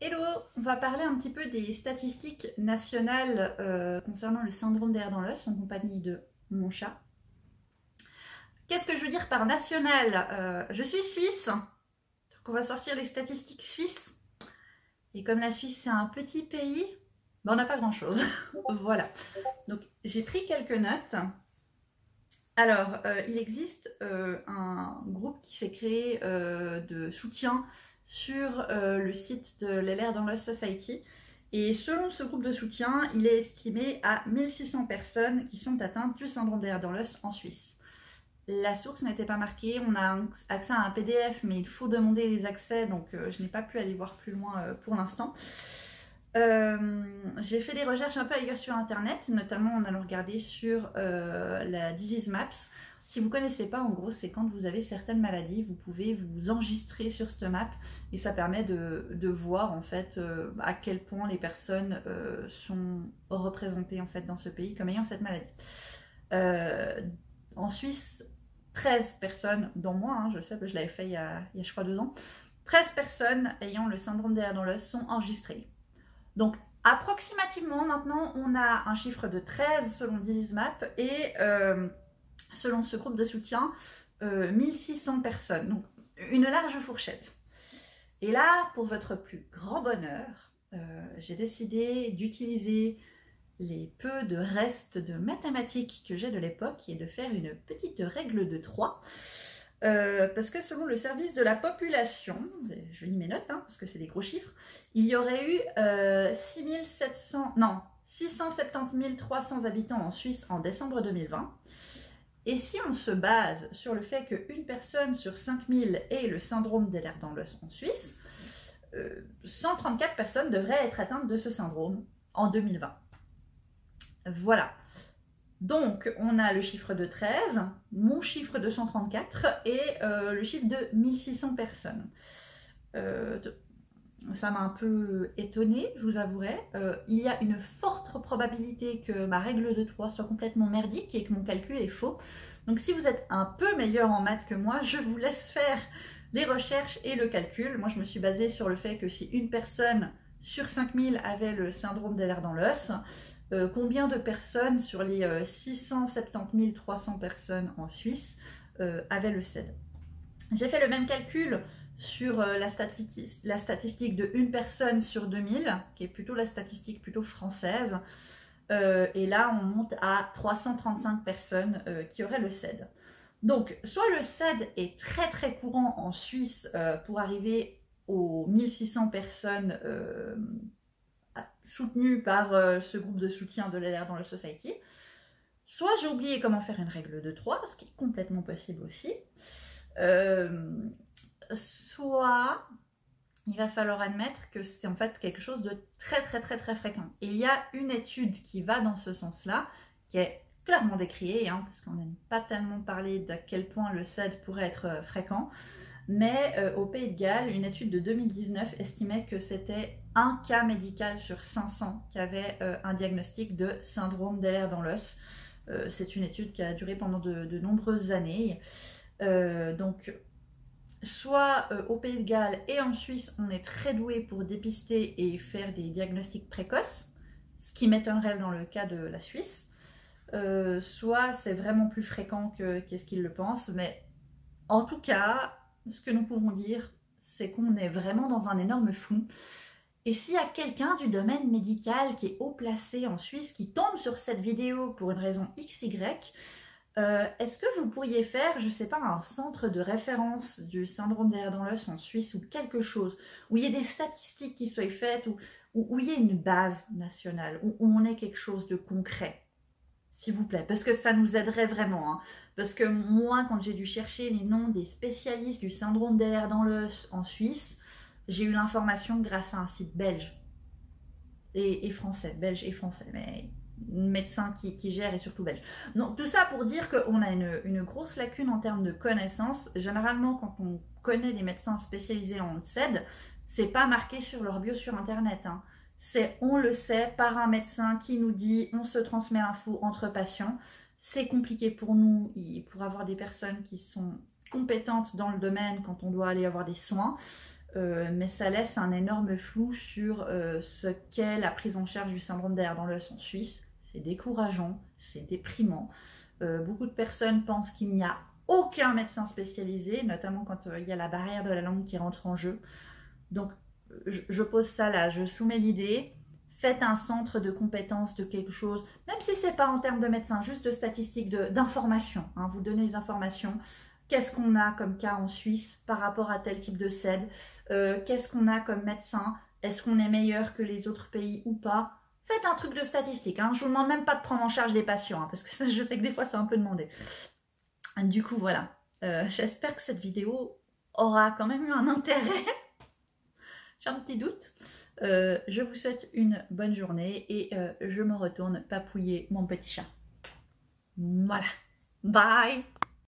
Hello, on va parler un petit peu des statistiques nationales euh, concernant le syndrome d'air dans l'os en compagnie de mon chat. Qu'est-ce que je veux dire par national? Euh, Je suis suisse, donc on va sortir les statistiques suisses. Et comme la Suisse c'est un petit pays, ben, on n'a pas grand chose. voilà. Donc j'ai pris quelques notes. Alors, euh, il existe un groupe qui s'est créé de soutien sur euh, le site de l'LR dans Lost Society. Et selon ce groupe de soutien, il est estimé à 1600 personnes qui sont atteintes du syndrome d'air dans l'os en Suisse. La source n'était pas marquée, on a accès à un PDF, mais il faut demander les accès, donc euh, je n'ai pas pu aller voir plus loin euh, pour l'instant. j'ai fait des recherches un peu ailleurs sur internet, notamment en allant regarder sur la Disease Maps. Si vous ne connaissez pas, en gros, c'est quand vous avez certaines maladies, vous pouvez vous enregistrer sur cette map et ça permet de, voir en fait euh, à quel point les personnes euh, sont représentées en fait dans ce pays comme ayant cette maladie. Euh, en Suisse, 13 personnes, dont moi, hein, je sais, que je l'avais fait il y, a, je crois deux ans, 13 personnes ayant le syndrome d'air dans l'os sont enregistrées. Donc approximativement maintenant, on a un chiffre de 13 selon DiseaseMap et selon ce groupe de soutien, 1600 euh, personnes. Donc, une large fourchette. Et là, pour votre plus grand bonheur, euh, j'ai décidé d'utiliser les peu de restes de mathématiques que j'ai de l'époque et de faire une petite règle de 3. Euh, parce que selon le service de la population, je lis mes notes hein, parce que c'est des gros chiffres, il y aurait eu 6700, non, 670 300 habitants en Suisse en décembre 2020 et si on se base sur le fait qu'une personne sur 5000 ait le syndrome d'Ehlers dans l'os en Suisse, 134 euh, personnes devraient être atteintes de ce syndrome en 2020. Voilà. Donc, on a le chiffre de 13, mon chiffre de 134 et euh, le chiffre de 1600 personnes. Euh, ça m'a un peu étonnée, je vous avouerai. Euh, il y a une forte probabilité que ma règle de 3 soit complètement merdique et que mon calcul est faux. Donc si vous êtes un peu meilleur en maths que moi, je vous laisse faire les recherches et le calcul. Moi, je me suis basée sur le fait que si une personne sur 5000 avait le syndrome d'Ehlers dans l'os, euh, combien de personnes sur les 670 euh, 300 personnes en Suisse avaient le CED J'ai fait le même calcul sur euh, la, statistique, de une personne sur 2000, qui est plutôt la statistique plutôt française. Euh, et là, on monte à 335 personnes euh, qui auraient le CED. Donc, soit le CED est très très courant en Suisse pour arriver aux 1600 personnes soutenues par ce groupe de soutien de l'LR dans le Society, soit j'ai oublié comment faire une règle de 3, ce qui est complètement possible aussi soit il va falloir admettre que c'est en fait quelque chose de très très très très fréquent. Et il y a une étude qui va dans ce sens-là, qui est clairement décriée, hein, parce qu'on n'aime pas tellement parler d'à quel point le CED pourrait être euh, fréquent, mais euh, au Pays de Galles, une étude de 2019 estimait que c'était un cas médical sur 500 qui avait euh, un diagnostic de syndrome d'Ehlers dans l'os. c'est une étude qui a duré pendant de, de nombreuses années. donc soit euh, au Pays de Galles et en Suisse, on est très doué pour dépister et faire des diagnostics précoces, ce qui m'étonnerait dans le cas de la Suisse. Euh, soit c'est vraiment plus fréquent que qu'est-ce qu'ils le pensent, mais en tout cas, ce que nous pouvons dire, c'est qu'on est vraiment dans un énorme flou. Et s'il y a quelqu'un du domaine médical qui est haut placé en Suisse qui tombe sur cette vidéo pour une raison XY, euh, est-ce que vous pourriez faire, je ne sais pas, un centre de référence du syndrome d'air dans l'os en Suisse ou quelque chose, où il y ait des statistiques qui soient faites, ou où, il y ait une base nationale, où, on ait quelque chose de concret s'il vous plaît, parce que ça nous aiderait vraiment. Hein. Parce que moi, quand j'ai dû chercher les noms des spécialistes du syndrome d'air dans l'os en Suisse, j'ai eu l'information grâce à un site belge et, et, français, belge et français, mais médecin qui, qui, gère et surtout belge. Donc tout ça pour dire qu'on a une, grosse lacune en termes de connaissances. Généralement, quand on connaît des médecins spécialisés en CED, c'est pas marqué sur leur bio sur internet. Hein. C'est on le sait par un médecin qui nous dit on se transmet l'info entre patients. C'est compliqué pour nous, pour avoir des personnes qui sont compétentes dans le domaine quand on doit aller avoir des soins. mais ça laisse un énorme flou sur ce qu'est la prise en charge du syndrome d'air dans le suisse. C'est décourageant, c'est déprimant. beaucoup de personnes pensent qu'il n'y a aucun médecin spécialisé, notamment quand il y a la barrière de la langue qui rentre en jeu. Donc, je pose ça là, je soumets l'idée faites un centre de compétences de quelque chose, même si c'est pas en termes de médecin, juste de statistiques, d'informations. Hein, vous donnez les informations. Qu'est-ce qu'on a comme cas en Suisse par rapport à tel type de CED euh, Qu'est-ce qu'on a comme médecin? Est-ce qu'on est meilleur que les autres pays ou pas? Faites un truc de statistique. Hein. Je vous demande même pas de prendre en charge des patients, hein, parce que ça, je sais que des fois, c'est un peu demandé. Du coup, voilà. Euh, j'espère que cette vidéo aura quand même eu un intérêt. J'ai un petit doute. Euh, je vous souhaite une bonne journée et euh, je me retourne papouiller mon petit chat. Voilà. Bye